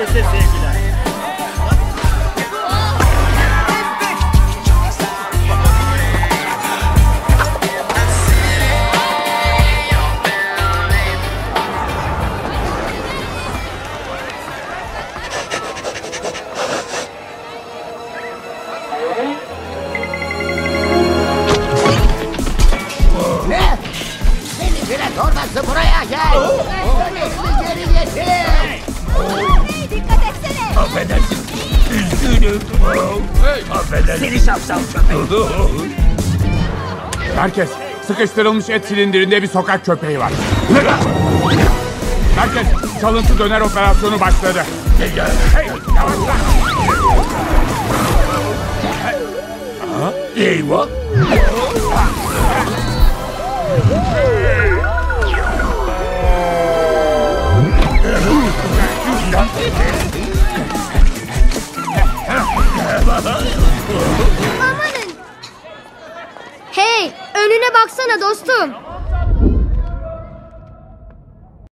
Herkese sevgiler. Bile torbası buraya gel. Oh. Dönüşlü geri getir. Affedersin. Seni şapşal köpek. Herkes sıkıştırılmış et silindirinde bir sokak köpeği var. Herkes çalıntı döner operasyonu başladı. Hey yavaşla. Eyvah. Önüne baksana dostum.